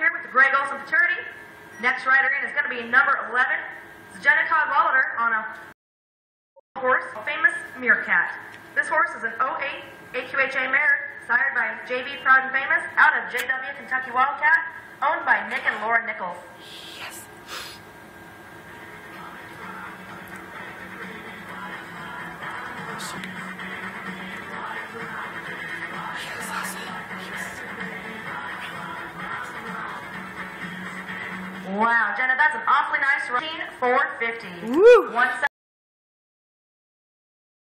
here with the Greg Olson Futurity. Next rider in is going to be number 11, Jenna Cadwallader on a horse, famous Meerkat. This horse is an 08 AQHA mare, sired by JB Proud and Famous, out of JW Kentucky Wildcat, owned by Nick and Laura Nichols. Yes. Wow, Jenna, that's an awfully nice routine. 450. Woo. One